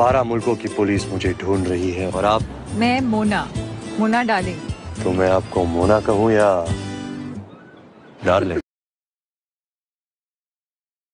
बारह मुल्कों की पुलिस मुझे ढूंढ रही है और आप मैं मोना मोना डार्लिंग। तो मैं आपको मोना कहूँ या डार्लिंग?